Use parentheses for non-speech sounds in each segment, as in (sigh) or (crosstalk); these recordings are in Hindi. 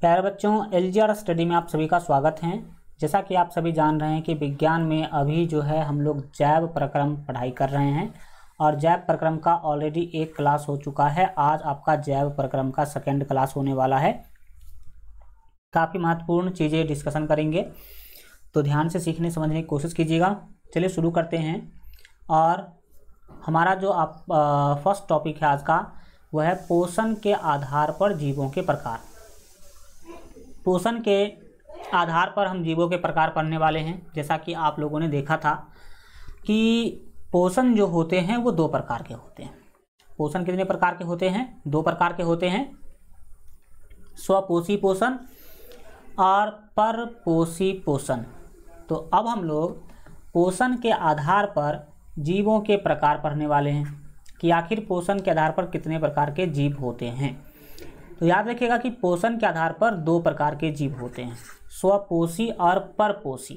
प्यारे बच्चों, एलजीआर स्टडी में आप सभी का स्वागत है। जैसा कि आप सभी जान रहे हैं कि विज्ञान में अभी जो है हम लोग जैव प्रक्रम पढ़ाई कर रहे हैं और जैव प्रक्रम का ऑलरेडी एक क्लास हो चुका है। आज आपका जैव प्रक्रम का सेकेंड क्लास होने वाला है। काफ़ी महत्वपूर्ण चीज़ें डिस्कशन करेंगे। तो ध्यान से सीखने, समझने की कोशिश कीजिएगा। चलिए शुरू करते हैं। और हमारा जो आप फ़र्स्ट टॉपिक है आज का, वह है पोषण के आधार पर जीवों के प्रकार। पोषण के आधार पर हम जीवों के प्रकार पढ़ने वाले हैं। जैसा कि आप लोगों ने देखा था कि पोषण जो होते हैं, वो दो प्रकार के होते हैं। पोषण कितने प्रकार के होते हैं? दो प्रकार के होते हैं। स्वपोषी पोषण और परपोषी पोषण तो अब हम लोग पोषण के आधार पर जीवों के प्रकार पढ़ने वाले हैं कि आखिर पोषण के आधार पर कितने प्रकार के जीव होते हैं। तो याद रखिएगा कि पोषण के आधार पर दो प्रकार के जीव होते हैं, स्वपोषी और परपोषी।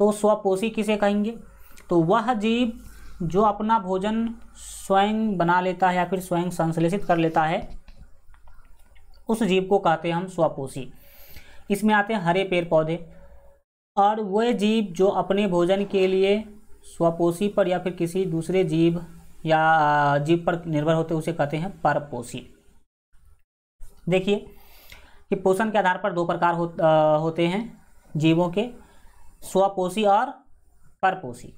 तो स्वपोषी किसे कहेंगे? तो वह जीव जो अपना भोजन स्वयं बना लेता है या फिर स्वयं संश्लेषित कर लेता है, उस जीव को कहते हैं हम स्वपोषी। इसमें आते हैं हरे पेड़ पौधे और वह जीव जो अपने भोजन के लिए स्वपोषी पर या फिर किसी दूसरे जीव या, जीव पर निर्भर होते उसे कहते हैं परपोषी। देखिए कि पोषण के आधार पर दो प्रकार हो, आ, होते हैं जीवों के स्वपोषी और परपोषी।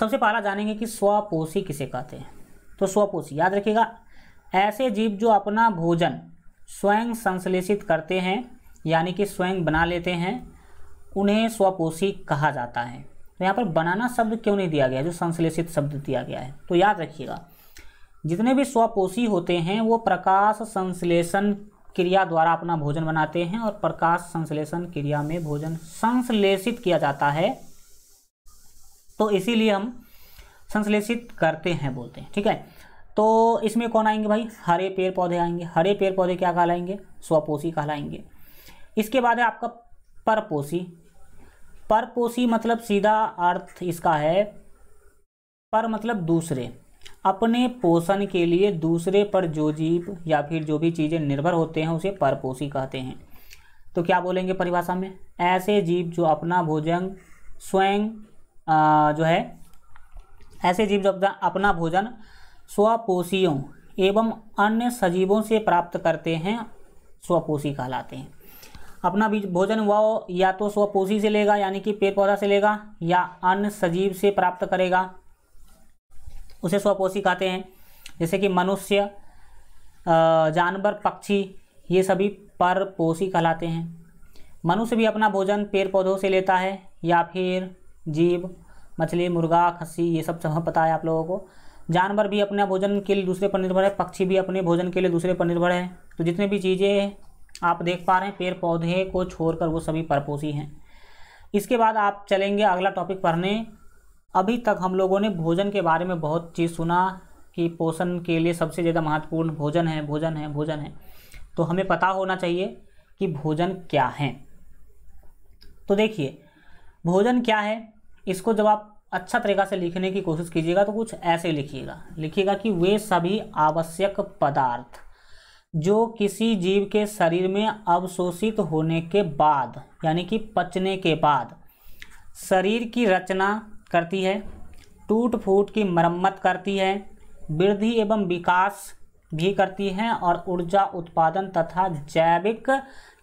सबसे पहला जानेंगे कि स्वपोषी किसे कहते हैं। तो स्वपोषी याद रखिएगा ऐसे जीव जो अपना भोजन स्वयं संश्लेषित करते हैं यानी कि स्वयं बना लेते हैं उन्हें स्वपोषी कहा जाता है। तो यहाँ पर बनाना शब्द क्यों नहीं दिया गया जो संश्लेषित शब्द दिया गया है? तो याद रखिएगा जितने भी स्वपोषी होते हैं, वो प्रकाश संश्लेषण क्रिया द्वारा अपना भोजन बनाते हैं और प्रकाश संश्लेषण क्रिया में भोजन संश्लेषित किया जाता है। तो इसीलिए हम संश्लेषित करते हैं बोलते हैं, ठीक है? तो इसमें कौन आएँगे भाई? हरे पेड़ पौधे आएँगे। हरे पेड़ पौधे क्या कहलाएँगे? स्वपोषी कहलाएँगे। इसके बाद है आपका परपोषी। परपोषी मतलब सीधा अर्थ इसका है, पर मतलब दूसरे। अपने पोषण के लिए दूसरे पर जो जीव या फिर जो भी चीज़ें निर्भर होते हैं, उसे परपोषी कहते हैं। तो क्या बोलेंगे परिभाषा में? ऐसे जीव जो अपना भोजन स्वयं जो है, ऐसे जीव जो अपना भोजन स्वपोषियों एवं अन्य सजीवों से प्राप्त करते हैं, स्वपोषी कहलाते हैं। अपना बीज भोजन वह या तो स्वपोषी से लेगा, यानी कि पेड़ पौधा से लेगा, या अन्य सजीव से प्राप्त करेगा। उसे स्वपोषी कहते हैं। जैसे कि मनुष्य जानवर, पक्षी, ये सभी परपोषी कहलाते हैं। मनुष्य भी अपना भोजन पेड़ पौधों से लेता है, या फिर जीव, मछली, मुर्गा, खस्सी, ये सब सब पता है आप लोगों को। जानवर भी अपने भोजन के लिए दूसरे पर निर्भर है, पक्षी भी अपने भोजन के लिए दूसरे पर निर्भर है। तो जितने भी चीज़ें आप देख पा रहे हैं पेड़ पौधे को छोड़कर वो सभी परपोषी हैं। इसके बाद आप चलेंगे अगला टॉपिक पढ़ने। अभी तक हम लोगों ने भोजन के बारे में बहुत चीज़ सुना कि पोषण के लिए सबसे ज़्यादा महत्वपूर्ण भोजन है भोजन है भोजन है। तो हमें पता होना चाहिए कि भोजन क्या है। तो देखिए, भोजन क्या है, इसको जब आप अच्छा तरीक़ा से लिखने की कोशिश कीजिएगा तो कुछ ऐसे लिखिएगा। लिखिएगा कि वे सभी आवश्यक पदार्थ जो किसी जीव के शरीर में अवशोषित होने के बाद, यानी कि पचने के बाद, शरीर की रचना करती है, टूट फूट की मरम्मत करती है, वृद्धि एवं विकास भी करती है और ऊर्जा उत्पादन तथा जैविक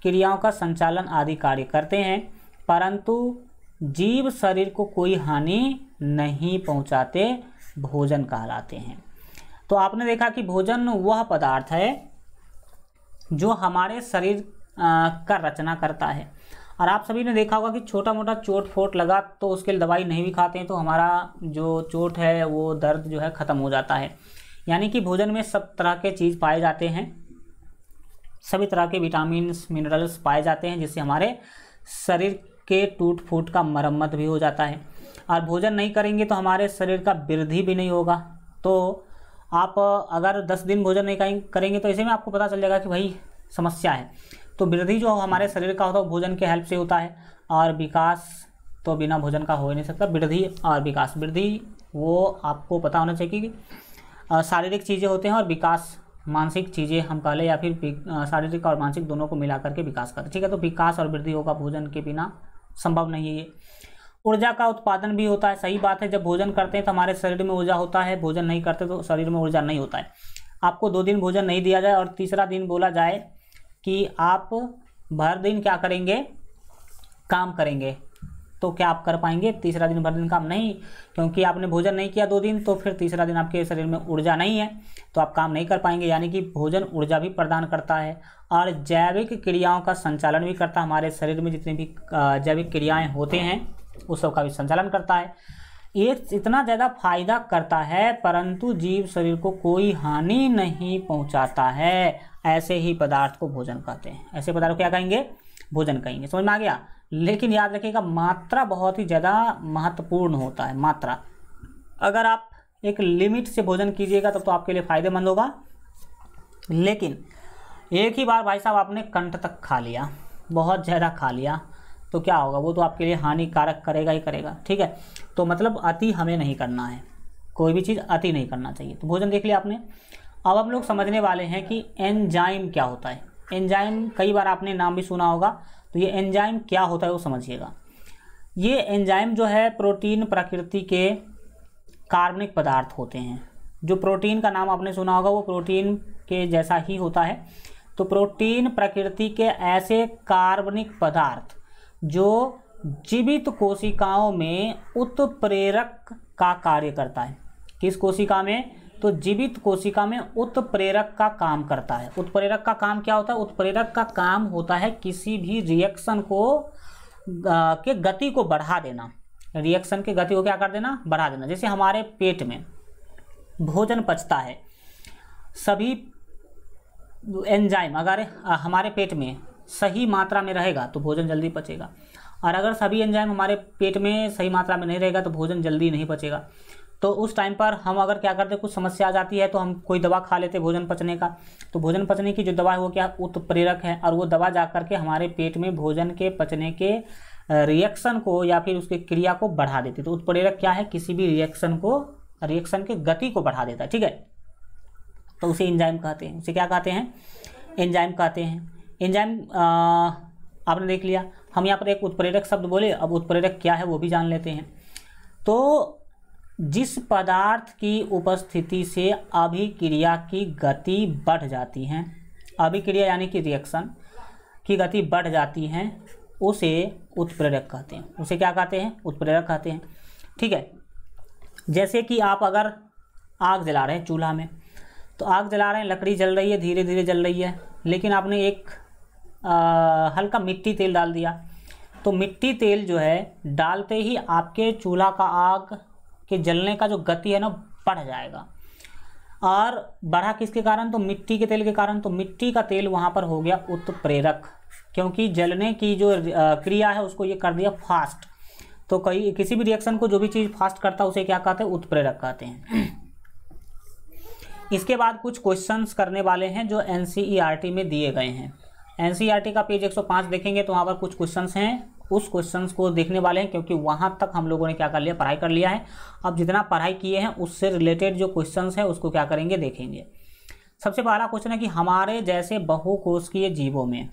क्रियाओं का संचालन आदि कार्य करते हैं, परंतु जीव शरीर को कोई हानि नहीं पहुंचाते, भोजन कहलाते हैं। तो आपने देखा कि भोजन वह पदार्थ है जो हमारे शरीर का रचना करता है। और आप सभी ने देखा होगा कि छोटा मोटा चोट फोट लगा तो उसके लिए दवाई नहीं भी खाते हैं तो हमारा जो चोट है, वो दर्द जो है ख़त्म हो जाता है। यानी कि भोजन में सब तरह के चीज़ पाए जाते हैं। सभी तरह के विटामिन मिनरल्स पाए जाते हैं, जिससे हमारे शरीर के टूट फूट का मरम्मत भी हो जाता है। और भोजन नहीं करेंगे तो हमारे शरीर का वृद्धि भी नहीं होगा। तो आप अगर दस दिन भोजन नहीं करेंगे तो ऐसे में आपको पता चल जाएगा कि भाई समस्या है। तो वृद्धि जो हमारे शरीर का होता है भोजन के हेल्प से होता है। और विकास तो बिना भोजन का हो ही नहीं सकता। वृद्धि और विकास। वृद्धि वो आपको पता होना चाहिए कि शारीरिक चीज़ें होते हैं और विकास मानसिक चीज़ें हम कह लें या फिर शारीरिक और मानसिक दोनों को मिला करके विकास करते ठीक है तो विकास और वृद्धि होगा भोजन के बिना संभव नहीं है ये। ऊर्जा का उत्पादन भी होता है। सही बात है, जब भोजन करते हैं तो हमारे शरीर में ऊर्जा होता है। भोजन नहीं करते तो शरीर में ऊर्जा नहीं होता है। आपको दो दिन भोजन नहीं दिया जाए और तीसरा दिन बोला जाए कि आप भर दिन क्या करेंगे? काम करेंगे। तो क्या आप कर पाएँगे? तीसरा दिन भर दिन काम नहीं, क्योंकि आपने भोजन नहीं किया दो दिन तो फिर तीसरा दिन आपके शरीर में ऊर्जा नहीं है तो आप काम नहीं कर पाएँगे। यानी कि भोजन ऊर्जा भी प्रदान करता है और जैविक क्रियाओं का संचालन भी करता है। हमारे शरीर में जितनी भी जैविक क्रियाएँ होते हैं, उस सब का भी संचालन करता है। ये इतना ज़्यादा फ़ायदा करता है, परंतु जीव शरीर को कोई हानि नहीं पहुंचाता है। ऐसे ही पदार्थ को भोजन कहते हैं। ऐसे पदार्थ को क्या कहेंगे? भोजन कहेंगे। समझ में आ गया? लेकिन याद रखिएगा मात्रा बहुत ही ज़्यादा महत्वपूर्ण होता है मात्रा। अगर आप एक लिमिट से भोजन कीजिएगा तब तो, तो आपके लिए फ़ायदेमंद होगा। लेकिन एक ही बार भाई साहब आपने कंठ तक खा लिया बहुत ज़्यादा खा लिया तो क्या होगा? वो तो आपके लिए हानिकारक करेगा ही करेगा ठीक है? तो मतलब अति हमें नहीं करना है। कोई भी चीज़ अति नहीं करना चाहिए। तो भोजन देख लिया आपने। अब हम लोग समझने वाले हैं कि एंजाइम क्या होता है। एंजाइम, कई बार आपने नाम भी सुना होगा तो ये एंजाइम क्या होता है वो समझिएगा। ये एंजाइम जो है, प्रोटीन प्रकृति के कार्बनिक पदार्थ होते हैं। जो प्रोटीन का नाम आपने सुना होगा, वो प्रोटीन के जैसा ही होता है। तो प्रोटीन प्रकृति के ऐसे कार्बनिक पदार्थ, जो जीवित कोशिकाओं में उत्प्रेरक का कार्य करता है। किस कोशिका में? तो जीवित कोशिका में उत्प्रेरक का काम करता है। उत्प्रेरक का काम क्या होता है? उत्प्रेरक का काम होता है किसी भी रिएक्शन को के गति को बढ़ा देना। रिएक्शन के गति को क्या कर देना? बढ़ा देना। जैसे हमारे पेट में भोजन पचता है, सभी एंजाइम अगर हमारे पेट में सही मात्रा में रहेगा तो भोजन जल्दी पचेगा। और अगर सभी एंजाइम हमारे पेट में सही मात्रा में नहीं रहेगा तो भोजन जल्दी नहीं पचेगा। तो उस टाइम पर हम अगर क्या करते, कुछ समस्या आ जाती है तो हम कोई दवा खा लेते भोजन पचने का। तो भोजन पचने की जो दवा है वो क्या, उत्प्रेरक है और वो दवा जा करके हमारे पेट में भोजन के पचने के रिएक्शन को या फिर उसके क्रिया को बढ़ा देती तो उत्प्रेरक क्या है? किसी भी रिएक्शन को रिएक्शन की गति को बढ़ा देता है, ठीक है? तो उसे एंजाइम कहते हैं। उसे क्या कहते हैं? एंजाइम कहते हैं। एंजाइम आपने देख लिया। हम यहाँ पर एक उत्प्रेरक शब्द बोले, अब उत्प्रेरक क्या है वो भी जान लेते हैं। तो जिस पदार्थ की उपस्थिति से अभिक्रिया की गति बढ़ जाती है, अभिक्रिया यानी कि रिएक्शन की गति बढ़ जाती है, उसे उत्प्रेरक कहते हैं। उसे क्या कहते हैं? उत्प्रेरक कहते हैं। ठीक है? जैसे कि आप अगर आग जला रहे हैं चूल्हा में तो आग जला रहे हैं, लकड़ी जल रही है धीरे धीरे जल रही है, लेकिन आपने एक हल्का मिट्टी तेल डाल दिया तो मिट्टी तेल जो है, डालते ही आपके चूल्हा का आग के जलने का जो गति है ना, बढ़ जाएगा। और बढ़ा किसके कारण? तो मिट्टी के तेल के कारण। तो मिट्टी का तेल वहाँ पर हो गया उत्प्रेरक, क्योंकि जलने की जो क्रिया है, उसको ये कर दिया फास्ट। तो कई, किसी भी रिएक्शन को जो भी चीज़ फास्ट करता है, उसे क्या कहते हैं? उत्प्रेरक कहते हैं। (clears throat) इसके बाद कुछ क्वेश्चंस करने वाले हैं, जो एनसीईआरटी में दिए गए हैं। एन e का पेज 105 देखेंगे तो वहाँ पर कुछ क्वेश्चंस हैं। उस क्वेश्चन को देखने वाले हैं, क्योंकि वहाँ तक हम लोगों ने क्या कर लिया, पढ़ाई कर लिया है। अब जितना पढ़ाई किए हैं, उससे रिलेटेड जो क्वेश्चन हैं, उसको क्या करेंगे, देखेंगे। सबसे पहला क्वेश्चन है कि हमारे जैसे बहुकोषकीय जीवों में,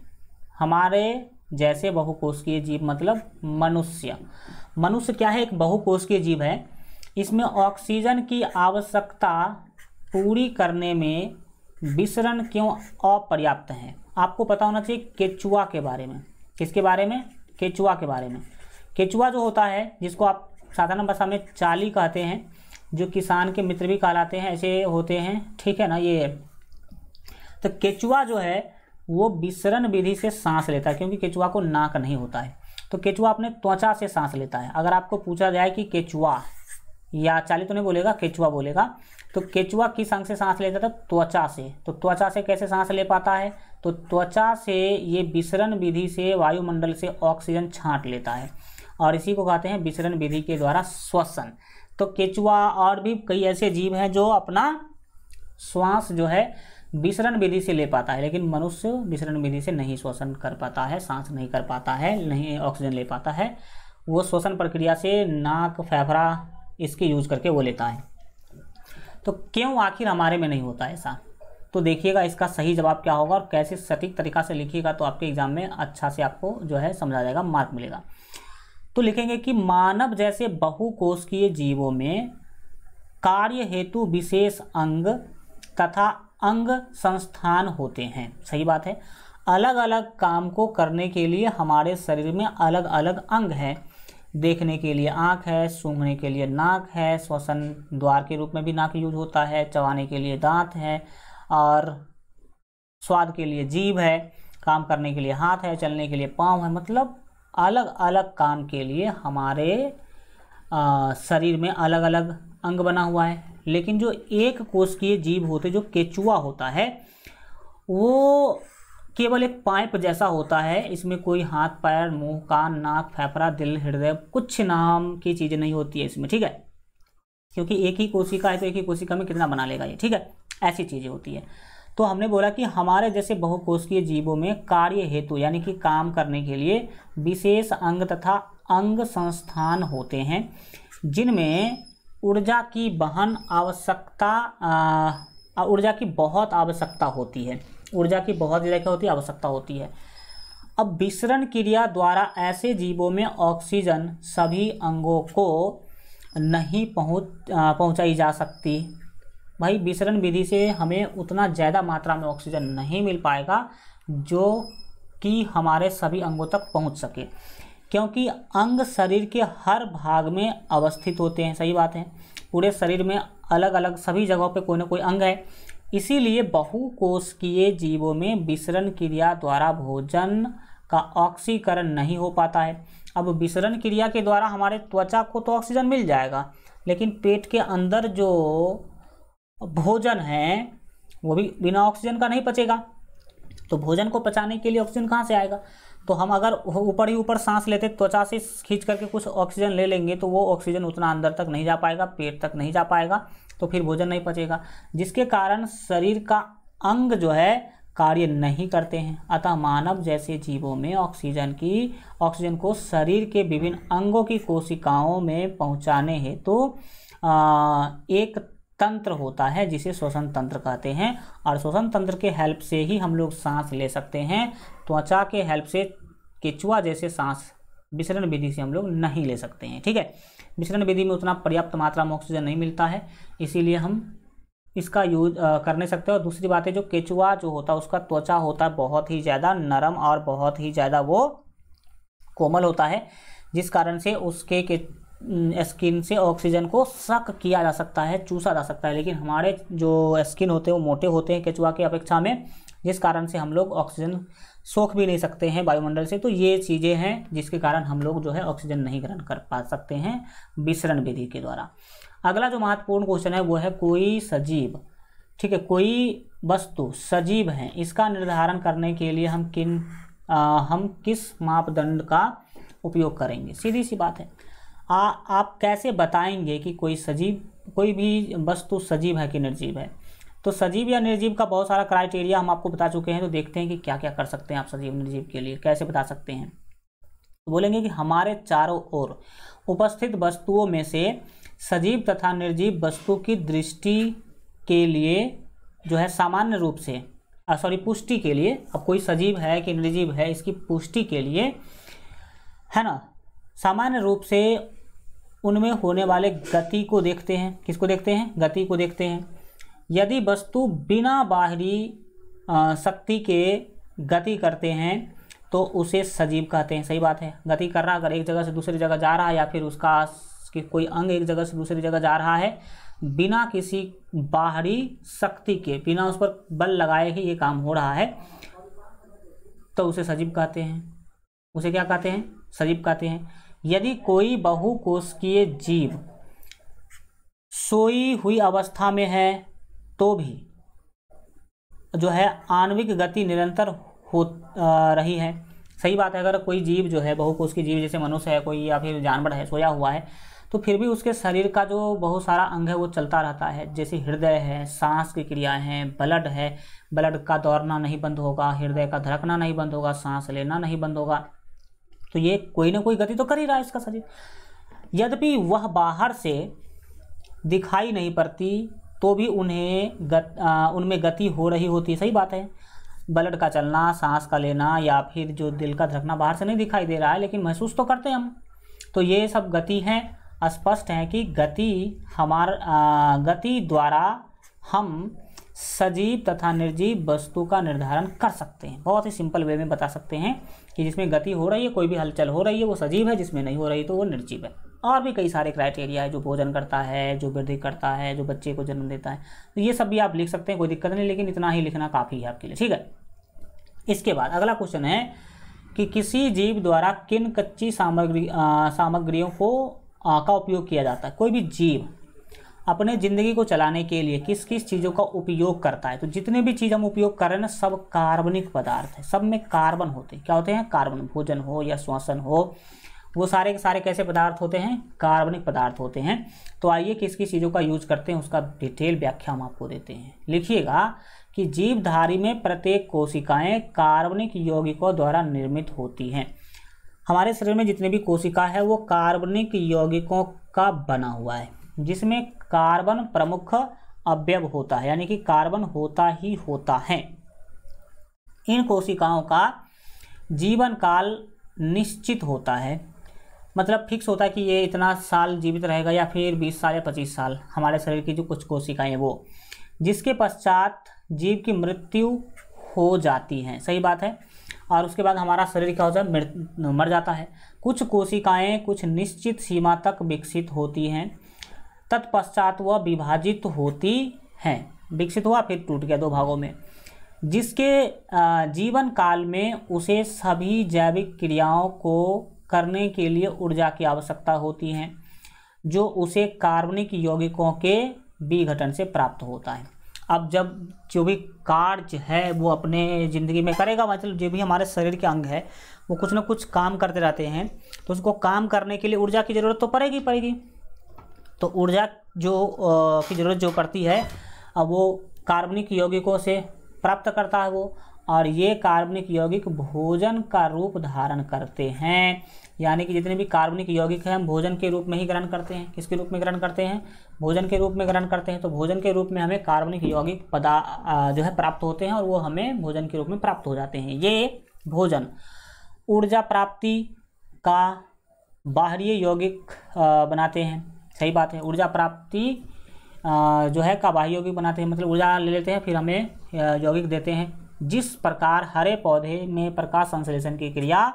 हमारे जैसे बहुकोषकीय जीव मतलब मनुष्य। मनुष्य क्या है? एक बहुकोषकीय जीव है। इसमें ऑक्सीजन की आवश्यकता पूरी करने में विसरण क्यों अपर्याप्त है? आपको पता होना चाहिए केचुआ के बारे में। किसके बारे में? केचुआ के बारे में। केचुआ जो होता है, जिसको आप साधारण भाषा में चाली कहते हैं, जो किसान के मित्र भी कहलाते हैं, ऐसे होते हैं, ठीक है ना ये? तो केचुआ जो है, वो विसरण विधि से सांस लेता है, क्योंकि केचुआ को नाक नहीं होता है। तो केचुआ अपने त्वचा से सांस लेता है। अगर आपको पूछा जाए कि केचुआ, या चाली तो नहीं बोलेगा, केचुआ बोलेगा तो केचुआ किस अंग से सांस लेता था त्वचा से। तो त्वचा से कैसे सांस ले पाता है? तो त्वचा से ये विसरण विधि से वायुमंडल से ऑक्सीजन छांट लेता है। और इसी को कहते हैं विसरण विधि के द्वारा श्वसन। तो केचुआ और भी कई ऐसे जीव हैं जो अपना श्वास जो है विसरण विधि से ले पाता है, लेकिन मनुष्य विसरण विधि से नहीं श्वसन कर पाता है, सांस नहीं कर पाता है, नहीं ऑक्सीजन ले पाता है। वो श्वसन प्रक्रिया से नाक, फेफड़ा, इसके यूज़ करके वो लेता है। तो क्यों आखिर हमारे में नहीं होता ऐसा? तो देखिएगा इसका सही जवाब क्या होगा और कैसे सटीक तरीका से लिखिएगा तो आपके एग्ज़ाम में अच्छा से आपको जो है समझा जाएगा, मार्क मिलेगा। तो लिखेंगे कि मानव जैसे बहुकोषकीय जीवों में कार्य हेतु विशेष अंग तथा अंग संस्थान होते हैं। सही बात है। अलग अलग काम को करने के लिए हमारे शरीर में अलग अलग अंग हैं। देखने के लिए आँख है, सूंघने के लिए नाक है, श्वसन द्वार के रूप में भी नाक यूज़ होता है, चबाने के लिए दांत है और स्वाद के लिए जीभ है, काम करने के लिए हाथ है, चलने के लिए पाँव है मतलब अलग अलग काम के लिए हमारे शरीर में अलग अलग अंग बना हुआ है। लेकिन जो एक कोशिकीय जीव होते जो केचुआ होता है, वो केवल एक पाइप जैसा होता है, इसमें कोई हाथ, पैर, मुँह, कान, नाक, फेफड़ा, दिल, हृदय, कुछ नाम की चीज़ें नहीं होती है इसमें, ठीक है? क्योंकि एक ही कोशिका है तो एक ही कोशिका में कितना बना लेगा ये, ठीक है? ऐसी चीज़ें होती है। तो हमने बोला कि हमारे जैसे बहुकोशिकीय जीवों में कार्य हेतु, यानी कि काम करने के लिए विशेष अंग तथा अंग संस्थान होते हैं, जिनमें ऊर्जा की बहन आवश्यकता ऊर्जा की बहुत आवश्यकता होती है। ऊर्जा की बहुत ज़्यादा क्या होती है? आवश्यकता होती है। अब विसरण क्रिया द्वारा ऐसे जीवों में ऑक्सीजन सभी अंगों को नहीं पहुँच पहुंचाई जा सकती। भाई, विसरण विधि से हमें उतना ज़्यादा मात्रा में ऑक्सीजन नहीं मिल पाएगा जो कि हमारे सभी अंगों तक पहुँच सके। क्योंकि अंग शरीर के हर भाग में अवस्थित होते हैं, सही बात है। पूरे शरीर में अलग अलग सभी जगहों पे कोई ना कोई अंग है। इसीलिए बहुकोशिकीय जीवों में विसरण क्रिया द्वारा भोजन का ऑक्सीकरण नहीं हो पाता है। अब विसरण क्रिया के द्वारा हमारे त्वचा को तो ऑक्सीजन मिल जाएगा, लेकिन पेट के अंदर जो भोजन है, वो भी बिना ऑक्सीजन का नहीं पचेगा। तो भोजन को पचाने के लिए ऑक्सीजन कहाँ से आएगा? तो हम अगर ऊपर ही ऊपर सांस लेते, त्वचा से खींच करके कुछ ऑक्सीजन ले लेंगे तो वो ऑक्सीजन उतना अंदर तक नहीं जा पाएगा, पेट तक नहीं जा पाएगा तो फिर भोजन नहीं पचेगा। जिसके कारण शरीर का अंग जो है, कार्य नहीं करते हैं। अतः मानव जैसे जीवों में ऑक्सीजन की ऑक्सीजन को शरीर के विभिन्न अंगों की कोशिकाओं में पहुँचाने हेतु तो एक तंत्र होता है, जिसे श्वसन तंत्र कहते हैं। और श्वसन तंत्र के हेल्प से ही हम लोग सांस ले सकते हैं। त्वचा के हेल्प से केचुआ जैसे सांस विसरण विधि से हम लोग नहीं ले सकते हैं, ठीक है? मिश्रण विधि में उतना पर्याप्त मात्रा में ऑक्सीजन नहीं मिलता है, इसीलिए हम इसका यूज़ कर नहीं सकते और दूसरी बात है, जो केचुआ जो होता है, उसका त्वचा होता है बहुत ही ज़्यादा नरम और बहुत ही ज़्यादा वो कोमल होता है, जिस कारण से उसके के स्किन से ऑक्सीजन को सक किया जा सकता है चूसा जा सकता है। लेकिन हमारे जो स्किन होते हैं वो मोटे होते हैं केचुआ की अपेक्षा में जिस कारण से हम लोग ऑक्सीजन सोख भी नहीं सकते हैं वायुमंडल से तो ये चीज़ें हैं जिसके कारण हम लोग जो है ऑक्सीजन नहीं ग्रहण कर पा सकते हैं विसरण विधि के द्वारा। अगला जो महत्वपूर्ण क्वेश्चन है वो है कोई सजीव ठीक है कोई वस्तु सजीव है इसका निर्धारण करने के लिए हम किन आ, हम किस मापदंड का उपयोग करेंगे? सीधी सी बात है आ, आप कैसे बताएँगे कि कोई सजीव कोई भी वस्तु सजीव है कि निर्जीव है? तो सजीव या निर्जीव का बहुत सारा क्राइटेरिया हम आपको बता चुके हैं तो देखते हैं कि क्या क्या कर सकते हैं आप सजीव निर्जीव के लिए कैसे बता सकते हैं? तो बोलेंगे कि हमारे चारों ओर उपस्थित वस्तुओं में से सजीव तथा निर्जीव वस्तु की दृष्टि के लिए जो है सामान्य रूप से सॉरी पुष्टि के लिए अब कोई सजीव है कि निर्जीव है इसकी पुष्टि के लिए है ना? सामान्य रूप से उनमें होने वाले गति को देखते हैं। किसको देखते हैं? गति को देखते हैं। यदि वस्तु बिना बाहरी शक्ति के गति करते हैं तो उसे सजीव कहते हैं। सही बात है। गति कर रहा अगर एक जगह से दूसरी जगह जा रहा है या फिर उसका कि कोई अंग एक जगह से दूसरी जगह जा रहा है, बिना किसी बाहरी शक्ति के, बिना उस पर बल लगाए ही ये काम हो रहा है तो उसे सजीव कहते हैं। उसे क्या कहते हैं? सजीव कहते हैं। यदि कोई बहुकोशिकीय जीव सोई हुई अवस्था में है तो भी जो है आणविक गति निरंतर हो रही है। सही बात है, अगर कोई जीव जो है बहुकोश की जीव, जैसे मनुष्य है, कोई या फिर जानवर है, सोया हुआ है तो फिर भी उसके शरीर का जो बहुत सारा अंग है, वो चलता रहता है। जैसे हृदय है, सांस की क्रियाएँ हैं, ब्लड है, ब्लड का दौड़ना नहीं बंद होगा, हृदय का धड़कना नहीं बंद होगा, सांस लेना नहीं बंद होगा। तो ये कोई ना कोई गति तो कर ही रहा है इसका शरीर। यद्यपि वह बाहर से दिखाई नहीं पड़ती तो भी उन्हें गत, आ, उनमें गति हो रही होती सही बात है। ब्लड का चलना सांस का लेना या फिर जो दिल का धड़कना बाहर से नहीं दिखाई दे रहा है लेकिन महसूस तो करते हैं हम। तो ये सब गति हैं। स्पष्ट है कि गति हमार गति द्वारा हम सजीव तथा निर्जीव वस्तु का निर्धारण कर सकते हैं। बहुत ही सिंपल वे में बता सकते हैं कि जिसमें गति हो रही है कोई भी हलचल हो रही है वो सजीव है जिसमें नहीं हो रही तो वो निर्जीव है। और भी कई सारे क्राइटेरिया है जो भोजन करता है जो वृद्धि करता है जो बच्चे को जन्म देता है। तो ये सब भी आप लिख सकते हैं कोई दिक्कत नहीं लेकिन इतना ही लिखना काफ़ी है आपके लिए ठीक है? इसके बाद अगला क्वेश्चन है कि किसी जीव द्वारा किन कच्ची सामग्री सामग्रियों को आ, का उपयोग किया जाता है? कोई भी जीव अपने ज़िंदगी को चलाने के लिए किस किस चीज़ों का उपयोग करता है। तो जितने भी चीज़ हम उपयोग कर रहे हैं ना, सब कार्बनिक पदार्थ है। सब में कार्बन होते हैं। क्या होते हैं? कार्बन भोजन हो या श्वसन हो, वो सारे के सारे कैसे पदार्थ होते हैं? कार्बनिक पदार्थ होते हैं। तो आइए किस किस चीज़ों का यूज़ करते हैं, उसका डिटेल व्याख्या हम आपको देते हैं। लिखिएगा कि जीवधारी में प्रत्येक कोशिकाएँ कार्बनिक यौगिकों द्वारा निर्मित होती हैं। हमारे शरीर में जितने भी कोशिका है, वो कार्बनिक यौगिकों का बना हुआ है। जिसमें कार्बन प्रमुख अवयव होता है, यानी कि कार्बन होता ही होता है। इन कोशिकाओं का जीवन काल निश्चित होता है। मतलब फिक्स होता है कि ये इतना साल जीवित रहेगा या फिर 20 साल या 25 साल। हमारे शरीर की जो कुछ कोशिकाएँ वो, जिसके पश्चात जीव की मृत्यु हो जाती है। सही बात है? और उसके बाद हमारा शरीर क्या है? मर जाता है। कुछ कोशिकाएँ कुछ निश्चित सीमा तक विकसित होती हैं। तत्पश्चात वह विभाजित होती हैं। विकसित हुआ, फिर टूट गया दो भागों में। जिसके जीवन काल में उसे सभी जैविक क्रियाओं को करने के लिए ऊर्जा की आवश्यकता होती है, जो उसे कार्बनिक यौगिकों के विघटन से प्राप्त होता है। अब जब जो भी कार्य है, वो अपने ज़िंदगी में करेगा मतलब जो भी हमारे शरीर के अंग है, वो कुछ ना कुछ काम करते रहते हैं तो उसको काम करने के लिए ऊर्जा की ज़रूरत तो पड़ेगी पड़ेगी। तो ऊर्जा जो की ज़रूरत जो पड़ती है वो कार्बनिक यौगिकों से प्राप्त करता है वो, और ये कार्बनिक यौगिक भोजन का रूप धारण करते हैं। यानी कि जितने भी कार्बनिक यौगिक हैं, हम भोजन के रूप में ही ग्रहण करते हैं। किसके रूप में ग्रहण करते हैं? भोजन के रूप में ग्रहण करते हैं। तो भोजन के रूप में हमें कार्बनिक यौगिक पदा जो है प्राप्त होते हैं, और वो हमें भोजन के रूप में प्राप्त हो जाते हैं। ये भोजन। ऊर्जा प्राप्ति का बाहरी यौगिक बनाते हैं। सही बात है। ऊर्जा प्राप्ति जो है, का बाह्य यौगिक बनाते हैं मतलब ऊर्जा ले लेते हैं, फिर हमें यौगिक देते हैं। जिस प्रकार हरे पौधे में प्रकाश संश्लेषण की क्रिया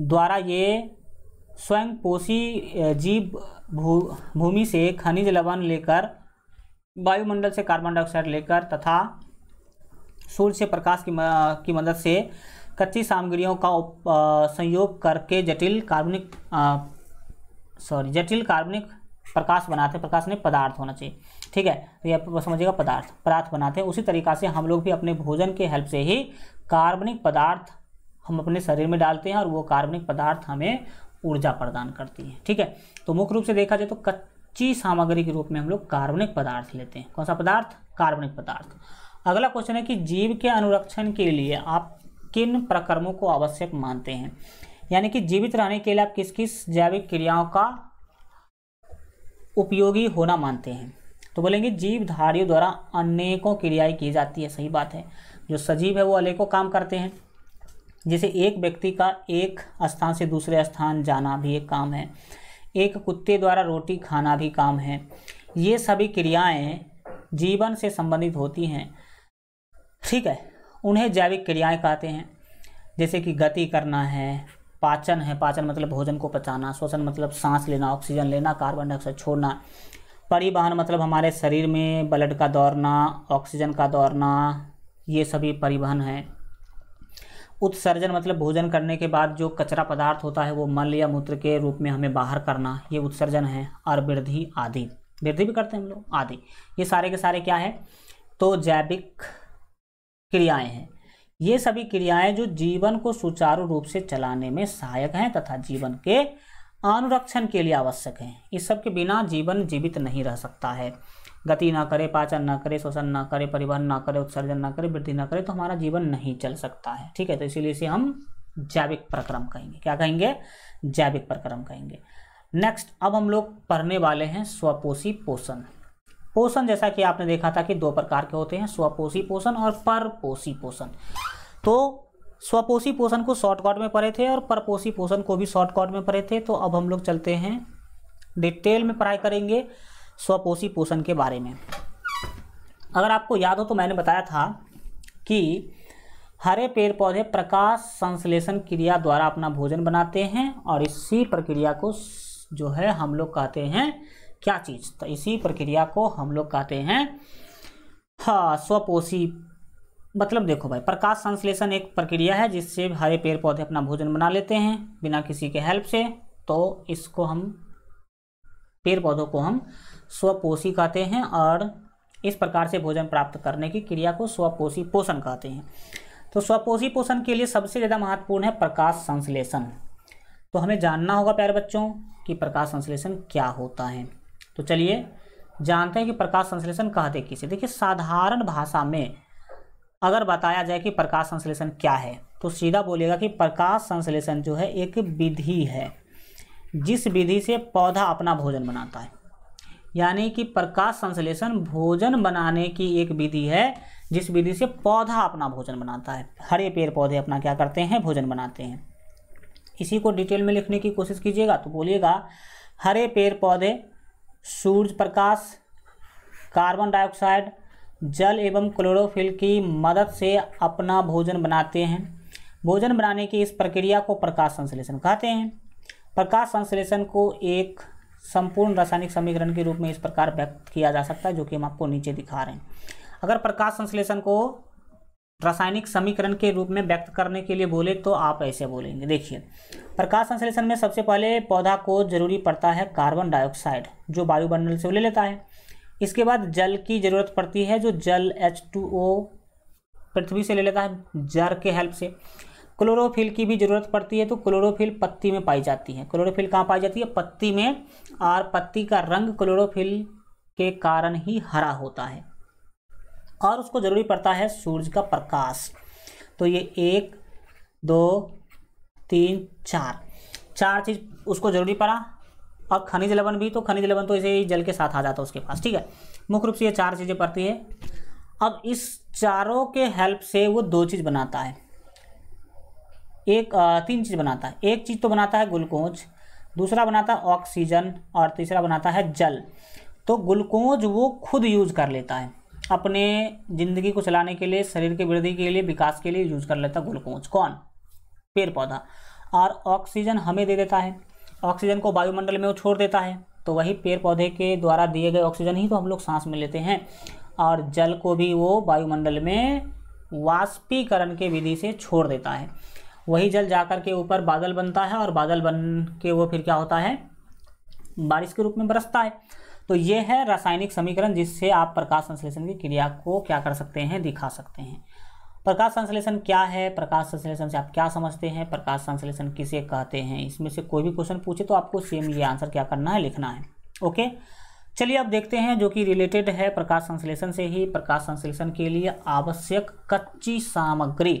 द्वारा ये स्वयं पोषी जीव भू, भूमि से खनिज लवण लेकर, वायुमंडल से कार्बन डाइऑक्साइड लेकर तथा सूर्य से प्रकाश की की मदद से कच्ची सामग्रियों का संयोग करके जटिल कार्बनिक सॉरी जटिल कार्बनिक प्रकाश बनाते हैं, प्रकाश नहीं पदार्थ होना चाहिए। ठीक है? तो ये समझिएगा पदार्थ। पदार्थ बनाते हैं, उसी तरीक़ा से हम लोग भी अपने भोजन के हेल्प से ही कार्बनिक पदार्थ हम अपने शरीर में डालते हैं और वो कार्बनिक पदार्थ हमें ऊर्जा प्रदान करती है। ठीक है? तो मुख्य रूप से देखा जाए तो कच्ची सामग्री के रूप में हम लोग कार्बनिक पदार्थ लेते हैं। कौन सा पदार्थ? कार्बनिक पदार्थ। अगला क्वेश्चन है कि जीव के अनुरक्षण के लिए आप किन प्रक्रमों को आवश्यक मानते हैं? यानी कि जीवित रहने के लिए आप किस किस जैविक क्रियाओं का उपयोगी होना मानते हैं। तो बोलेंगे जीवधारियों द्वारा अनेकों क्रियाएँ की जाती है, सही बात है। जो सजीव है, वो अनेकों काम करते हैं। जैसे एक व्यक्ति का एक स्थान से दूसरे स्थान जाना भी एक काम है। एक कुत्ते द्वारा रोटी खाना भी काम है। ये सभी क्रियाएँ जीवन से संबंधित होती हैं। ठीक है, उन्हें जैविक क्रियाएँ कहते हैं। जैसे कि गति करना है पाचन है, पाचन मतलब भोजन को पचाना, श्वसन मतलब सांस लेना, ऑक्सीजन लेना, कार्बन डाइऑक्साइड छोड़ना। परिवहन मतलब हमारे शरीर में ब्लड का दौड़ना, ऑक्सीजन का दौड़ना, ये सभी परिवहन है। उत्सर्जन मतलब भोजन करने के बाद जो कचरा पदार्थ होता है वो मल या मूत्र के रूप में हमें बाहर करना, ये उत्सर्जन है, और वृद्धि आदि। वृद्धि भी करते हैं हम लोग, आदि। ये सारे के सारे क्या है? तो जैविक क्रियाएँ हैं। ये सभी क्रियाएँ जो जीवन को सुचारू रूप से चलाने में सहायक हैं तथा जीवन के अनुरक्षण के लिए आवश्यक हैं। इस सब के बिना जीवन जीवित नहीं रह सकता है। गति ना करे, पाचन ना करे, शोषण ना करे, परिवहन ना करे, उत्सर्जन ना करे, वृद्धि ना करे तो हमारा जीवन नहीं चल सकता है। ठीक है तो इसीलिए इसे हम जैविक प्रक्रम कहेंगे। क्या कहेंगे? जैविक प्रक्रम कहेंगे। नेक्स्ट अब हम लोग पढ़ने वाले हैं स्वपोषी पोषण। पोषण, जैसा कि आपने देखा था कि दो प्रकार के होते हैं, स्वपोषी पोषण और परपोषी पोषण। तो स्वपोषी पोषण को शॉर्टकट में पढ़े थे और परपोषी पोषण को भी शॉर्टकट में पढ़े थे तो अब हम लोग चलते हैं। डिटेल में पढ़ाई करेंगे स्वपोषी पोषण के बारे में। अगर आपको याद हो तो मैंने बताया था कि हरे पेड़ पौधे प्रकाश संश्लेषण क्रिया द्वारा अपना भोजन बनाते हैं और इसी प्रक्रिया को जो है हम लोग कहते हैं क्या चीज़? तो इसी प्रक्रिया को हम लोग कहते हैं हाँ स्वपोषी। मतलब देखो भाई, प्रकाश संश्लेषण एक प्रक्रिया है जिससे हरे पेड़ पौधे अपना भोजन बना लेते हैं बिना किसी के हेल्प से। तो इसको हम पेड़ पौधों को हम स्वपोषी कहते हैं और इस प्रकार से भोजन प्राप्त करने की क्रिया को स्वपोषी पोषण कहते हैं। तो स्वपोषी पोषण के लिए सबसे ज़्यादा महत्वपूर्ण है प्रकाश संश्लेषण। तो हमें जानना होगा प्यारे बच्चों कि प्रकाश संश्लेषण क्या होता है। तो चलिए, जानते हैं कि प्रकाश संश्लेषण कहते किसे। देखिए, साधारण भाषा में अगर बताया जाए कि प्रकाश संश्लेषण क्या है तो सीधा बोलेगा कि प्रकाश संश्लेषण जो है एक विधि है, जिस विधि से पौधा अपना भोजन बनाता है। यानी कि प्रकाश संश्लेषण भोजन बनाने की एक विधि है, जिस विधि से पौधा अपना भोजन बनाता है। हरे पेड़ पौधे अपना क्या करते हैं? भोजन बनाते हैं। इसी को डिटेल में लिखने की कोशिश कीजिएगा तो बोलिएगा, हरे पेड़ पौधे सूर्य प्रकाश, कार्बन डाइऑक्साइड, जल एवं क्लोरोफिल की मदद से अपना भोजन बनाते हैं। भोजन बनाने की इस प्रक्रिया को प्रकाश संश्लेषण कहते हैं। प्रकाश संश्लेषण को एक संपूर्ण रासायनिक समीकरण के रूप में इस प्रकार व्यक्त किया जा सकता है, जो कि हम आपको नीचे दिखा रहे हैं। अगर प्रकाश संश्लेषण को रासायनिक समीकरण के रूप में व्यक्त करने के लिए बोले तो आप ऐसे बोलेंगे। देखिए, प्रकाश संश्लेषण में सबसे पहले पौधा को ज़रूरी पड़ता है कार्बन डाइऑक्साइड, जो वायुमंडल से ले लेता है। इसके बाद जल की ज़रूरत पड़ती है, जो जल एच टू ओ पृथ्वी से ले लेता है, जर के हेल्प से। क्लोरोफिल की भी ज़रूरत पड़ती है तो क्लोरोफिल पत्ती में पाई जाती है। क्लोरोफिल कहाँ पाई जाती है? पत्ती में, और पत्ती का रंग क्लोरोफिल के कारण ही हरा होता है। और उसको ज़रूरी पड़ता है सूर्य का प्रकाश। तो ये एक, दो, तीन, चार। चार चीज़ उसको ज़रूरी पड़ा। और खनिज लवण भी तो खनिज लवण तो इसे ही जल के साथ आ जाता है उसके पास, ठीक है? मुख्य रूप से ये चार चीज़ें पड़ती है। अब इस चारों के हेल्प से वो दो चीज़ बनाता है। एक तीन चीज़ बनाता है। एक चीज़ तो बनाता है ग्लूकोज, दूसरा बनाता है ऑक्सीजन, और तीसरा बनाता है जल। तो ग्लूकोज वो खुद यूज़ कर लेता है। अपने ज़िंदगी को चलाने के लिए, शरीर की वृद्धि के लिए, विकास के लिए यूज़ कर लेता ग्लूकोज। कौन? पेड़ पौधा और ऑक्सीजन हमें दे देता है। ऑक्सीजन को वायुमंडल में वो छोड़ देता है। तो वही पेड़ पौधे के द्वारा दिए गए ऑक्सीजन ही तो हम लोग सांस में लेते हैं। और जल को भी वो वायुमंडल में वाष्पीकरण के विधि से छोड़ देता है। वही जल जाकर के ऊपर बादल बनता है और बादल बन के वो फिर क्या होता है? बारिश के रूप में बरसता है। तो ये है रासायनिक समीकरण जिससे आप प्रकाश संश्लेषण की क्रिया को क्या कर सकते हैं, दिखा सकते हैं। प्रकाश संश्लेषण क्या है? प्रकाश संश्लेषण से आप क्या समझते हैं? प्रकाश संश्लेषण किसे कहते हैं? इसमें से कोई भी क्वेश्चन पूछे तो आपको सेम ये आंसर क्या करना है, लिखना है। ओके? चलिए अब देखते हैं जो कि रिलेटेड है प्रकाश संश्लेषण से ही। प्रकाश संश्लेषण के लिए आवश्यक कच्ची सामग्री।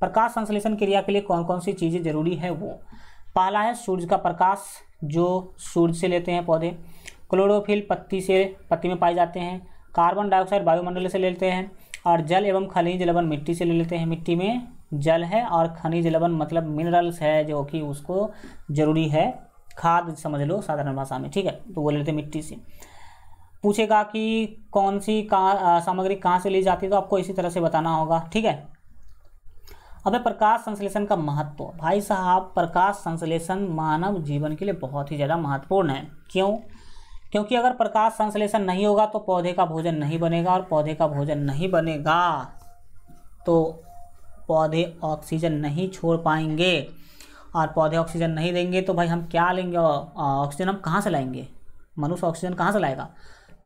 प्रकाश संश्लेषण क्रिया के लिए कौन कौन सी चीज़ें ज़रूरी है वो? पहला है सूर्य का प्रकाश, जो सूर्य से लेते हैं पौधे। क्लोरोफिल पत्ती से पत्ती में पाए जाते हैं। कार्बन डाइऑक्साइड वायुमंडल से ले लेते हैं और जल एवं खनिज लवण मिट्टी से ले लेते हैं। मिट्टी में जल है और खनिज लवण मतलब मिनरल्स है जो कि उसको ज़रूरी है। खाद समझ लो साधारण भाषा में, ठीक है? तो वो लेते हैं मिट्टी से। पूछेगा कि कौन सी कहाँ सामग्री कहाँ से ली जाती है तो आपको इसी तरह से बताना होगा, ठीक है? अब प्रकाश संश्लेषण का महत्व। भाई साहब, प्रकाश संश्लेषण मानव जीवन के लिए बहुत ही ज़्यादा महत्वपूर्ण है। क्यों? क्योंकि अगर प्रकाश संश्लेषण नहीं होगा तो पौधे का भोजन नहीं बनेगा और पौधे का भोजन नहीं बनेगा। तो पौधे ऑक्सीजन नहीं छोड़ पाएँगे। और पौधे ऑक्सीजन नहीं देंगे तो भाई हम क्या लेंगे? ऑक्सीजन हम कहाँ से लाएँगे? मनुष्य ऑक्सीजन कहाँ से लाएगा?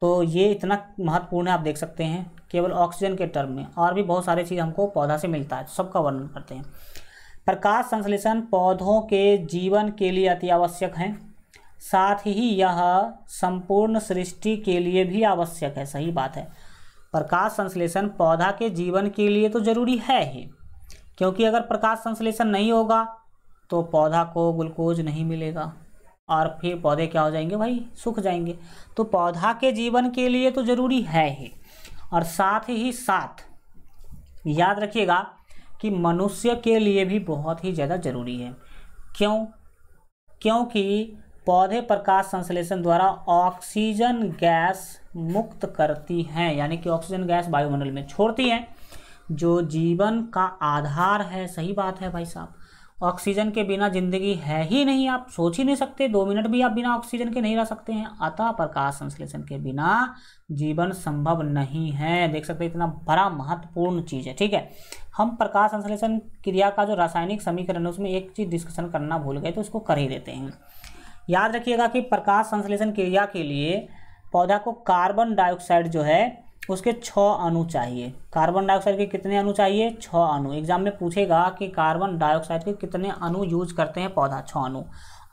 तो ये इतना महत्वपूर्ण है, आप देख सकते हैं, केवल ऑक्सीजन के टर्म में। और भी बहुत सारी चीज़ हमको पौधा से मिलता है, सबका वर्णन करते हैं। प्रकाश संश्लेषण पौधों के जीवन के लिए अति आवश्यक है। साथ ही यह संपूर्ण सृष्टि के लिए भी आवश्यक है। सही बात है। प्रकाश संश्लेषण पौधा के जीवन के लिए तो ज़रूरी है ही, क्योंकि अगर प्रकाश संश्लेषण नहीं होगा तो पौधा को ग्लूकोज नहीं मिलेगा और फिर पौधे क्या हो जाएँगे भाई? सूख जाएँगे। तो पौधा के जीवन के लिए तो ज़रूरी है ही। और साथ ही साथ याद रखिएगा कि मनुष्य के लिए भी बहुत ही ज़्यादा ज़रूरी है। क्यों? क्योंकि पौधे प्रकाश संश्लेषण द्वारा ऑक्सीजन गैस मुक्त करती हैं, यानी कि ऑक्सीजन गैस वायुमंडल में छोड़ती हैं, जो जीवन का आधार है। सही बात है भाई साहब। ऑक्सीजन के बिना ज़िंदगी है ही नहीं। आप सोच ही नहीं सकते। दो मिनट भी आप बिना ऑक्सीजन के नहीं रह सकते हैं। अतः प्रकाश संश्लेषण के बिना जीवन संभव नहीं है। देख सकते इतना बड़ा महत्वपूर्ण चीज़ है। ठीक है। हम प्रकाश संश्लेषण क्रिया का जो रासायनिक समीकरण है, उसमें एक चीज़ डिस्कशन करना भूल गए तो उसको कर ही देते हैं। याद रखिएगा कि प्रकाश संश्लेषण क्रिया के लिए पौधा को कार्बन डाइऑक्साइड जो है, उसके छः अणु चाहिए। कार्बन डाइऑक्साइड के कितने अणु चाहिए? छः अणु। एग्ज़ाम में पूछेगा कि कार्बन डाइऑक्साइड के कितने अणु यूज़ करते हैं पौधा छः अणु।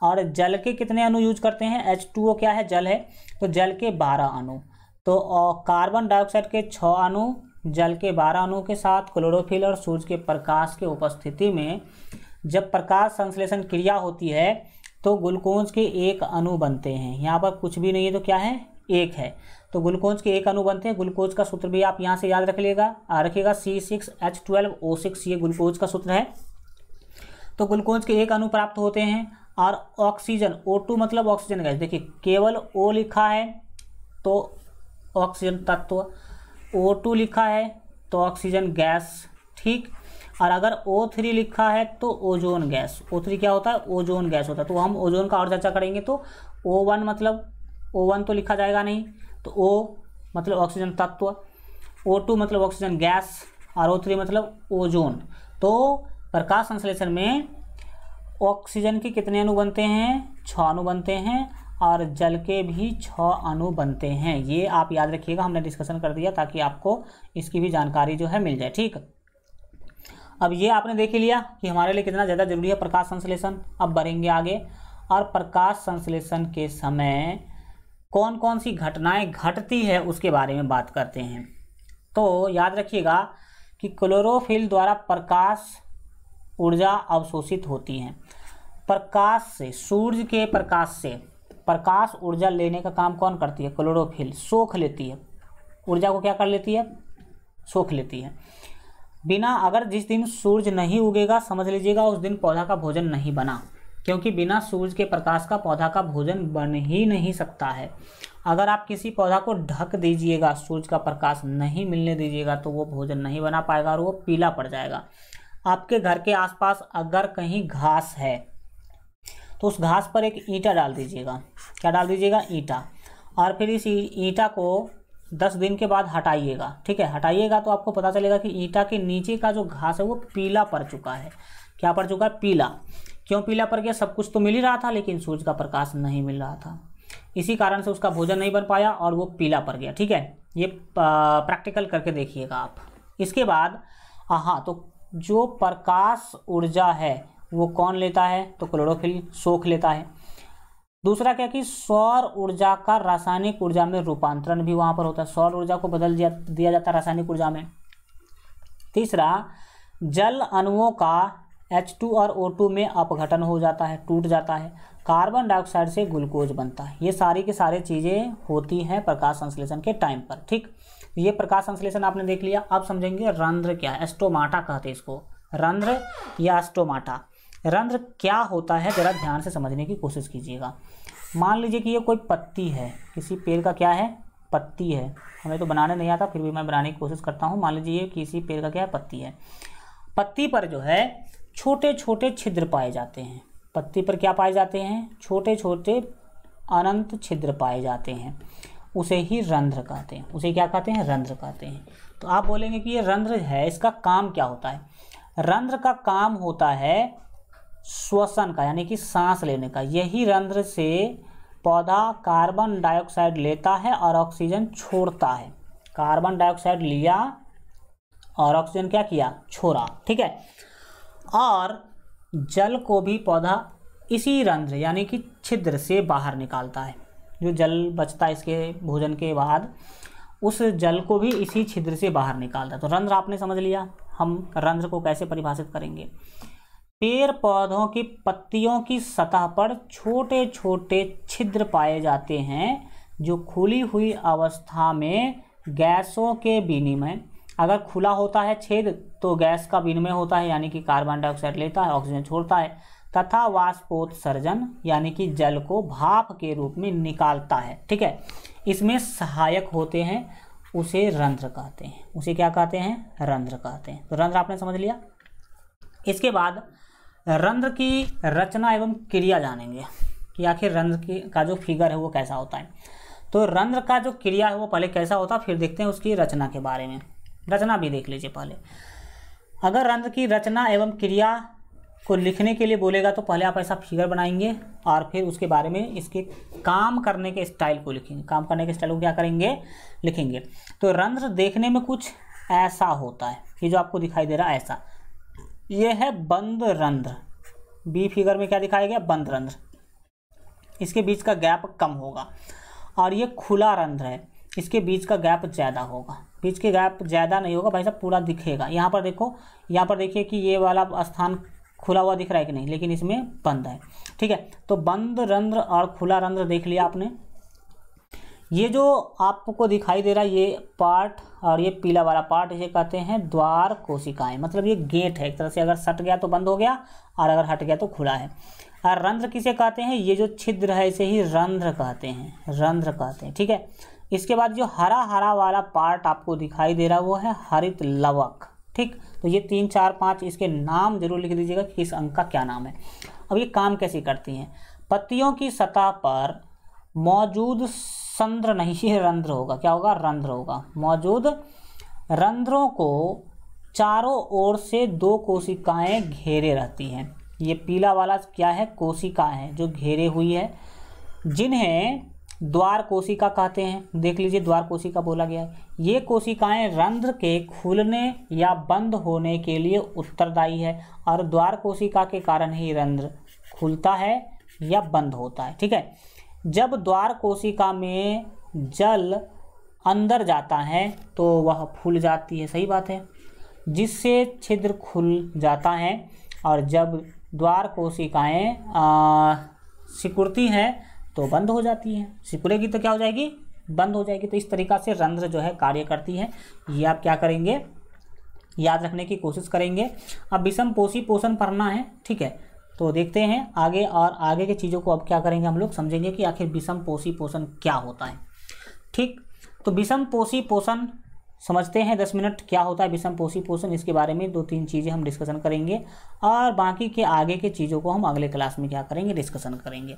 और जल के कितने अणु यूज़ करते हैं? एच टू क्या है? जल है। तो जल के बारह अणु। तो कार्बन डाइऑक्साइड के छः अणु, जल के बारह अणु के साथ क्लोरोफिल और सूर्य के प्रकाश के उपस्थिति में जब प्रकाश संश्लेषण क्रिया होती है तो ग्लूकोज के एक अणु बनते हैं। यहाँ पर कुछ भी नहीं है तो क्या है? एक है। तो ग्लूकोज के एक अणु बनते हैं। ग्लूकोज का सूत्र भी आप यहाँ से याद रख लेगा रखिएगा C six H twelve O six ये ग्लूकोज का सूत्र है। तो ग्लूकोज के एक अणु प्राप्त होते हैं। और ऑक्सीजन ओ टू मतलब ऑक्सीजन गैस। देखिए, केवल ओ लिखा है तो ऑक्सीजन तत्व। ओ टू लिखा है तो ऑक्सीजन गैस। ठीक? और अगर ओ थ्री लिखा है तो ओजोन गैस ओ थ्री क्या होता है? ओजोन गैस होता है। तो हम ओजोन का और चर्चा करेंगे तो ओ वन मतलब ओ वन तो लिखा जाएगा नहीं। तो ओ मतलब ऑक्सीजन तत्व ओ टू मतलब ऑक्सीजन गैस और ओ थ्री मतलब ओजोन तो प्रकाश संश्लेषण में ऑक्सीजन के कितने अणु बनते हैं? छः अणु बनते हैं और जल के भी छः अणु बनते हैं। ये आप याद रखिएगा, हमने डिस्कशन कर दिया ताकि आपको इसकी भी जानकारी जो है मिल जाए। ठीक? अब ये आपने देख लिया कि हमारे लिए कितना ज़्यादा ज़रूरी है प्रकाश संश्लेषण। अब बढ़ेंगे आगे। और प्रकाश संश्लेषण के समय कौन कौन सी घटनाएँ घटती है उसके बारे में बात करते हैं। तो याद रखिएगा कि क्लोरोफिल द्वारा प्रकाश ऊर्जा अवशोषित होती है। प्रकाश से, सूर्य के प्रकाश से प्रकाश ऊर्जा लेने का काम कौन करती है? क्लोरोफिल, सोख लेती है। ऊर्जा को क्या कर लेती है? सोख लेती है। बिना अगर जिस दिन सूर्य नहीं उगेगा, समझ लीजिएगा, उस दिन पौधा का भोजन नहीं बना। क्योंकि बिना सूर्य के प्रकाश का पौधा का भोजन बन ही नहीं सकता है। अगर आप किसी पौधा को ढक दीजिएगा सूर्य का प्रकाश नहीं मिलने दीजिएगा तो वो भोजन नहीं बना पाएगा और वो पीला पड़ जाएगा। आपके घर के आसपास अगर कहीं घास है तो उस घास पर एक ईंटा डाल दीजिएगा। क्या डाल दीजिएगा? ईंटा। और फिर इस ईंटा को दस दिन के बाद हटाइएगा, ठीक है? हटाइएगा तो आपको पता चलेगा कि ईटा के नीचे का जो घास है वो पीला पड़ चुका है। क्या पड़ चुका है? पीला। क्यों पीला पड़ गया? सब कुछ तो मिल ही रहा था, लेकिन सूर्य का प्रकाश नहीं मिल रहा था। इसी कारण से उसका भोजन नहीं बन पाया और वो पीला पड़ गया, ठीक है? ये प्रैक्टिकल करके देखिएगा आप। इसके बाद हाँ तो जो प्रकाश ऊर्जा है, वो कौन लेता है? तो क्लोरोफिल सोख लेता है। दूसरा क्या कि सौर ऊर्जा का रासायनिक ऊर्जा में रूपांतरण भी वहाँ पर होता है। सौर ऊर्जा को बदल दिया जाता है रासायनिक ऊर्जा में। तीसरा, जल अणुओं का H2 और O2 में अपघटन हो जाता है, टूट जाता है। कार्बन डाइऑक्साइड से ग्लूकोज बनता है। ये सारी की सारी चीज़ें होती हैं प्रकाश संश्लेषण के टाइम पर, ठीक? ये प्रकाश संश्लेषण आपने देख लिया। अब समझेंगे रंध्र क्या है। एस्टोमाटा कहते हैं इसको। रंध्र या एस्टोमाटा रंध्र क्या होता है ज़रा ध्यान से समझने की कोशिश कीजिएगा। मान लीजिए कि ये कोई पत्ती है, किसी पेड़ का क्या है? पत्ती है। हमें तो बनाने नहीं आता, फिर भी मैं बनाने की कोशिश करता हूँ। मान लीजिए किसी पेड़ का क्या है? पत्ती है। पत्ती पर जो है छोटे छोटे छिद्र पाए जाते हैं। पत्ती पर क्या पाए जाते हैं? छोटे छोटे अनंत छिद्र पाए जाते हैं। उसे ही रंध्र कहते हैं। उसे क्या कहते हैं? रंध्र कहते हैं। तो आप बोलेंगे कि ये रंध्र है, इसका काम क्या होता है? रंध्र का काम होता है श्वसन का, यानी कि सांस लेने का। यही रंध्र से पौधा कार्बन डाइऑक्साइड लेता है और ऑक्सीजन छोड़ता है। कार्बन डाइऑक्साइड लिया और ऑक्सीजन क्या किया? छोड़ा, ठीक है? और जल को भी पौधा इसी रंध्र, यानी कि छिद्र से बाहर निकालता है। जो जल बचता है इसके भोजन के बाद, उस जल को भी इसी छिद्र से बाहर निकालता है। तो रंध्र आपने समझ लिया। हम रंध्र को कैसे परिभाषित करेंगे? पेड़ पौधों की पत्तियों की सतह पर छोटे छोटे छिद्र पाए जाते हैं, जो खुली हुई अवस्था में गैसों के विनिमय, अगर खुला होता है छेद तो गैस का विनिमय होता है, यानी कि कार्बन डाइऑक्साइड लेता है, ऑक्सीजन छोड़ता है, तथा वाष्पोत्सर्जन, यानी कि जल को भाप के रूप में निकालता है। ठीक है? इसमें सहायक होते हैं, उसे रंध्र कहते हैं। उसे क्या कहते हैं? रंध्र कहते हैं। तो रंध्र आपने समझ लिया? इसके बाद रंध्र की रचना एवं क्रिया जानेंगे कि आखिर रंध्र की का जो फिगर है वो कैसा होता है। तो रंध्र का जो क्रिया है वो पहले कैसा होता है फिर देखते हैं उसकी रचना के बारे में। रचना भी देख लीजिए पहले। अगर रंध्र की रचना एवं क्रिया को लिखने के लिए बोलेगा तो पहले आप ऐसा फिगर बनाएँगे और फिर उसके बारे में इसके काम करने के स्टाइल को लिखेंगे। काम करने के स्टाइल को क्या करेंगे? लिखेंगे। तो रंध्र देखने में कुछ ऐसा होता है ये जो आपको दिखाई दे रहा है, ऐसा। ये है बंद रंध्र बी फिगर में क्या दिखाया गया? बंद रंध्र इसके बीच का गैप कम होगा और ये खुला रंध्र है। इसके बीच का गैप ज़्यादा होगा। बीच के गैप ज़्यादा नहीं होगा, भाई साहब, पूरा दिखेगा। यहाँ पर देखो, यहाँ पर देखिए कि ये वाला स्थान खुला हुआ दिख रहा है कि नहीं, लेकिन इसमें बंद है। ठीक है तो बंद रंध्र और खुला रंध्र देख लिया आपने। ये जो आपको दिखाई दे रहा है, ये पार्ट और ये पीला वाला पार्ट इसे कहते हैं, द्वार कोशिकाएँ। मतलब ये गेट है, एक तरह से अगर सट गया तो बंद हो गया, और अगर हट गया तो खुला है। और रंध्र किसे कहते हैं? ये जो छिद्र है, इसे ही रंध्र कहते हैं, रंध्र कहते हैं, ठीक है? इसके बाद जो हरा हरा वाला पार्ट आपको दिखाई दे रहा है, वो है हरित लवक, ठीक? तो ये तीन, चार, पाँच, इसके नाम ज़रूर लिख दीजिएगा कि इस अंक का क्या नाम है। अब ये काम कैसे करती हैं? पत्तियों की सतह पर मौजूद संद्र नहीं ही रंध्र होगा। क्या होगा? रंध्र होगा। मौजूद रंध्रों को चारों ओर से दो कोशिकाएँ घेरे रहती हैं। ये पीला वाला क्या है? कोशिका है, जो घेरे हुई है। जिन्हें द्वार कोशिका कहते हैं। देख लीजिए, द्वार कोशिका बोला गया है। ये कोशिकाएँ रंध्र के खुलने या बंद होने के लिए उत्तरदायी है और द्वार कोशिका के कारण ही रंध्र खुलता है या बंद होता है। ठीक है? जब द्वार कोशिका में जल अंदर जाता है तो वह फूल जाती है। सही बात है। जिससे छिद्र खुल जाता है और जब द्वार कोशिकाएँ सिकुड़ती हैं तो बंद हो जाती हैं। सिकुड़ेगी तो क्या हो जाएगी? बंद हो जाएगी। तो इस तरीका से रंध्र जो है कार्य करती है। ये आप क्या करेंगे? याद रखने की कोशिश करेंगे। अब विषम पोषी पोषण पढ़ना है, ठीक है। तो देखते हैं आगे और आगे की चीज़ों को अब क्या करेंगे हम लोग? समझेंगे कि आखिर विषम पोषी पोषण क्या होता है। ठीक? तो विषम पोषी पोषण समझते हैं दस मिनट क्या होता है विषम पोषी पोषण, इसके बारे में दो तीन चीज़ें हम डिस्कशन करेंगे और बाकी के आगे के चीज़ों को हम अगले क्लास में क्या करेंगे? डिस्कशन करेंगे।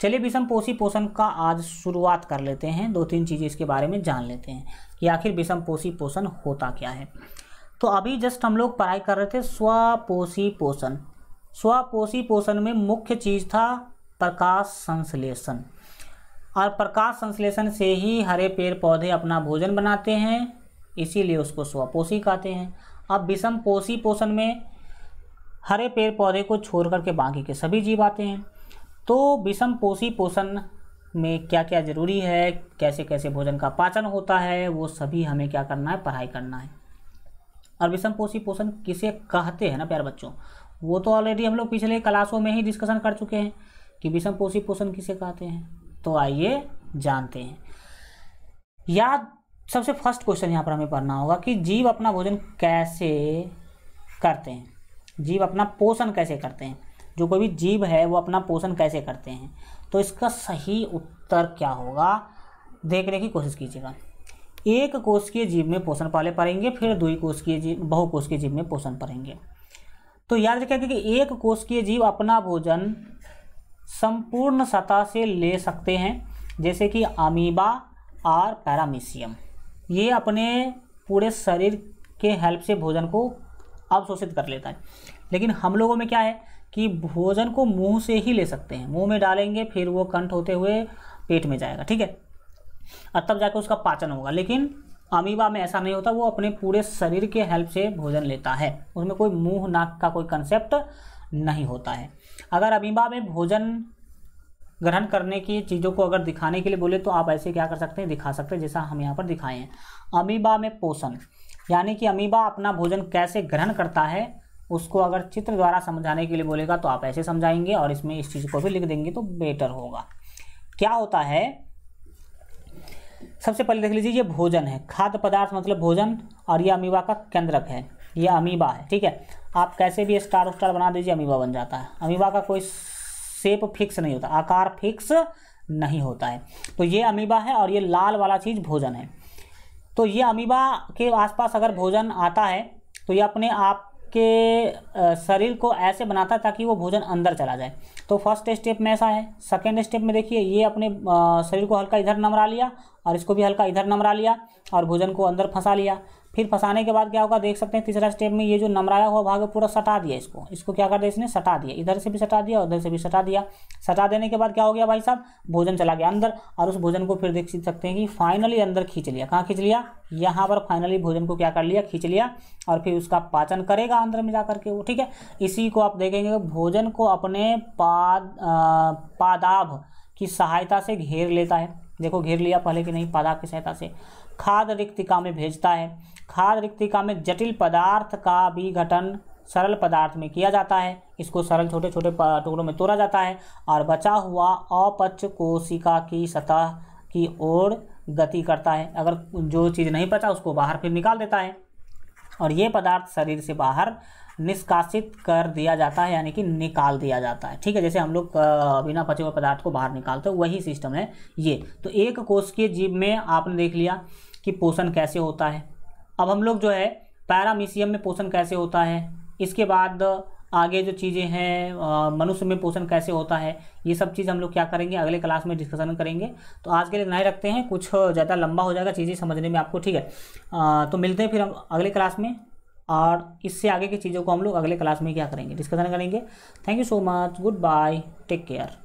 चलिए विषम पोषी पोषण का आज शुरुआत कर लेते हैं। दो तीन चीज़ें इसके बारे में जान लेते हैं कि आखिर विषम पोषी पोषण होता क्या है। तो अभी जस्ट हम लोग पढ़ाई कर रहे थे स्वपोषी पोषण। स्वपोषी पोषण में मुख्य चीज़ था प्रकाश संश्लेषण। और प्रकाश संश्लेषण से ही हरे पेड़ पौधे अपना भोजन बनाते हैं, इसीलिए उसको स्वपोषी कहते हैं। अब विषम पोषी पोषण में हरे पेड़ पौधे को छोड़ करके बाकी के सभी जीव आते हैं। तो विषम पोषी पोषण में क्या क्या ज़रूरी है कैसे कैसे भोजन का पाचन होता है, वो सभी हमें क्या करना है, पढ़ाई करना है। और विषम पोषी पोषण किसे कहते हैं ना, प्यार बच्चों? वो तो ऑलरेडी हम लोग पिछले क्लासों में ही डिस्कशन कर चुके हैं कि विषम पोषी पोषण किसे कहते हैं। तो आइए जानते हैं। या सबसे फ़र्स्ट क्वेश्चन यहाँ पर हमें पढ़ना होगा कि जीव अपना भोजन कैसे करते हैं? जीव अपना पोषण कैसे करते हैं? जो कोई भी जीव है, वो अपना पोषण कैसे करते हैं? तो इसका सही उत्तर क्या होगा? देखने की कोशिश कीजिएगा। एक कोष के जीव में पोषण पहले पढ़ेंगे, फिर दुई कोशिकीय जीव, बहु कोष के जीव में पोषण पढ़ेंगे। तो याद रखेंगे कि एक कोशिकीय जीव अपना भोजन संपूर्ण सतह से ले सकते हैं, जैसे कि अमीबा और पैरामीशियम ये अपने पूरे शरीर के हेल्प से भोजन को अवशोषित कर लेता है। लेकिन हम लोगों में क्या है कि भोजन को मुँह से ही ले सकते हैं। मुँह में डालेंगे, फिर वो कंठ होते हुए पेट में जाएगा, ठीक है? और तब जाकर उसका पाचन होगा। लेकिन अमीबा में ऐसा नहीं होता, वो अपने पूरे शरीर के हेल्प से भोजन लेता है। उसमें कोई मुँह, नाक का कोई कंसेप्ट नहीं होता है। अगर अमीबा में भोजन ग्रहण करने की चीज़ों को अगर दिखाने के लिए बोले तो आप ऐसे क्या कर सकते हैं? दिखा सकते हैं, जैसा हम यहाँ पर दिखाए हैं। अमीबा में पोषण, यानी कि अमीबा अपना भोजन कैसे ग्रहण करता है, उसको अगर चित्र द्वारा समझाने के लिए बोलेगा तो आप ऐसे समझाएँगे और इसमें इस चीज़ को भी लिख देंगे तो बेटर होगा। क्या होता है? सबसे पहले देख लीजिए, ये भोजन है। खाद्य पदार्थ मतलब भोजन और ये अमीबा का केंद्रक है। ये अमीबा है, ठीक है? आप कैसे भी स्टार स्टार बना दीजिए, अमीबा बन जाता है। अमीबा का कोई शेप फिक्स नहीं होता, आकार फिक्स नहीं होता है। तो ये अमीबा है और ये लाल वाला चीज़ भोजन है। तो ये अमीबा के आसपास अगर भोजन आता है तो ये अपने आप के शरीर को ऐसे बनाता है ताकि वो भोजन अंदर चला जाए। तो फ़र्स्ट स्टेप में ऐसा है। सेकेंड स्टेप में देखिए, ये अपने शरीर को हल्का इधर नमरा लिया और इसको भी हल्का इधर नमरा लिया और भोजन को अंदर फंसा लिया। फिर फंसाने के बाद क्या होगा, देख सकते हैं तीसरा स्टेप में ये जो नमराया हुआ भाग है, पूरा सटा दिया इसको। इसको क्या कर दिया इसने? सटा दिया। इधर से भी सटा दिया, उधर से भी सटा दिया। सटा देने के बाद क्या हो गया भाई साहब? भोजन चला गया अंदर और उस भोजन को फिर देख सकते हैं कि फाइनली अंदर खींच लिया। कहाँ खींच लिया? यहाँ पर फाइनली भोजन को क्या कर लिया? खींच लिया और फिर उसका पाचन करेगा अंदर में जा करके वो, ठीक है? इसी को आप देखेंगे, भोजन को अपने पाद पादाभ की सहायता से घेर लेता है। देखो घेर लिया, पहले कि नहीं, पादाभ की सहायता से। खाद रिक्तिका में भेजता है। खाद रिक्तिका में जटिल पदार्थ का भी गठन सरल पदार्थ में किया जाता है। इसको सरल छोटे छोटे टुकड़ों में तोड़ा जाता है और बचा हुआ अपच कोशिका की सतह की ओर गति करता है। अगर जो चीज़ नहीं बचा, उसको बाहर फिर निकाल देता है और ये पदार्थ शरीर से बाहर निष्कासित कर दिया जाता है, यानी कि निकाल दिया जाता है। ठीक है, जैसे हम लोग बिना पचे हुए पदार्थ को बाहर निकालते हैं, वही सिस्टम है ये। तो एक कोष के जीव में आपने देख लिया कि पोषण कैसे होता है। अब हम लोग जो है पैरामीशियम में पोषण कैसे होता है? इसके बाद आगे जो चीज़ें हैं मनुष्य में पोषण कैसे होता है ये सब चीज़ हम लोग क्या करेंगे? अगले क्लास में डिस्कशन करेंगे। तो आज के लिए नहीं रखते हैं। कुछ ज़्यादा लंबा हो जाएगा चीज़ें समझने में आपको ठीक है? आ, तो मिलते हैं फिर हम अगले क्लास में और इससे आगे की चीज़ों को हम लोग अगले क्लास में क्या करेंगे? डिस्कशन करेंगे। Thank you so much goodbye take care